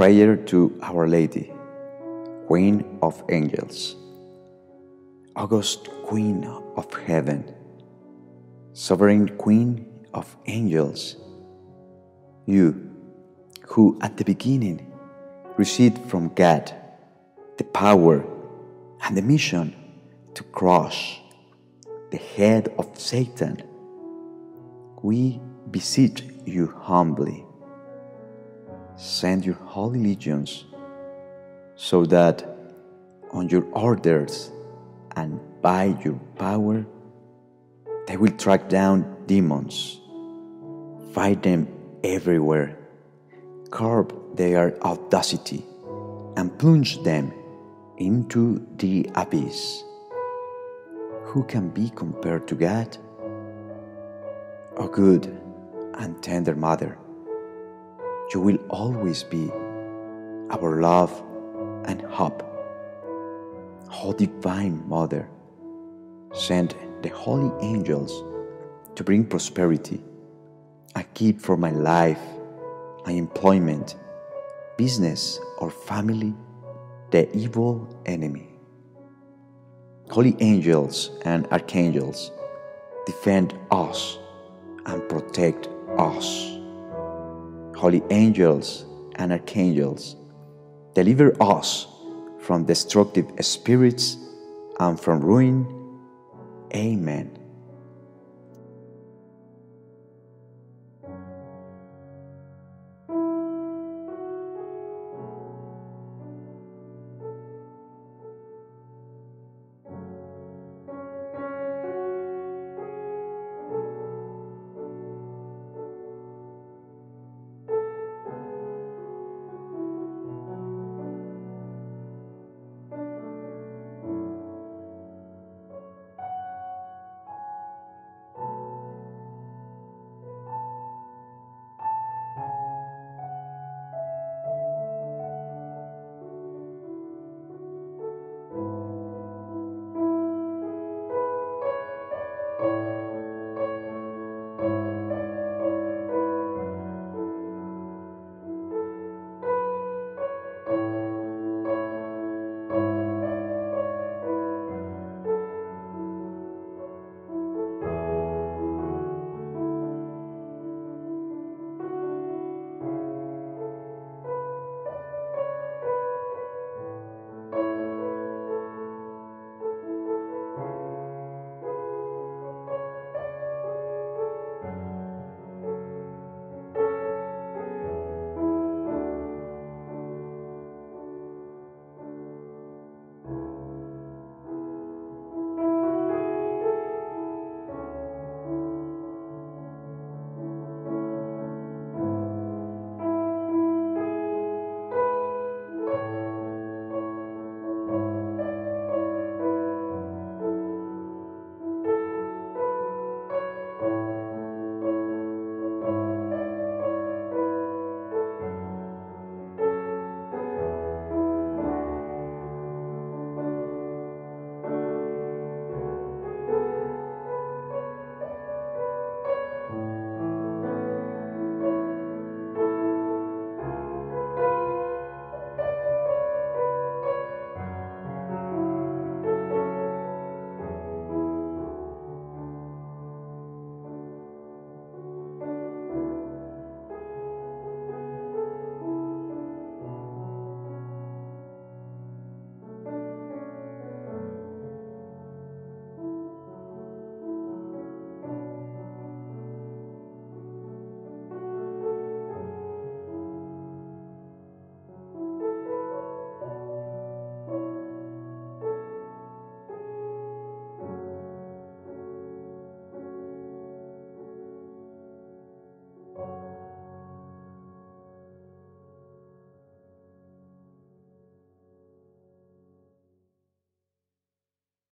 Prayer to Our Lady, Queen of Angels. August Queen of Heaven, Sovereign Queen of Angels, you who at the beginning received from God the power and the mission to crush the head of Satan, we beseech you humbly. Send your holy legions so that on your orders and by your power they will track down demons, fight them everywhere, curb their audacity, and plunge them into the abyss. Who can be compared to God? O good and tender Mother, you will always be our love and hope. O Divine Mother, send the holy angels to bring prosperity. I keep for my life, my employment, business, or family the evil enemy. Holy angels and archangels, defend us and protect us. Holy angels and archangels, deliver us from destructive spirits and from ruin. Amen.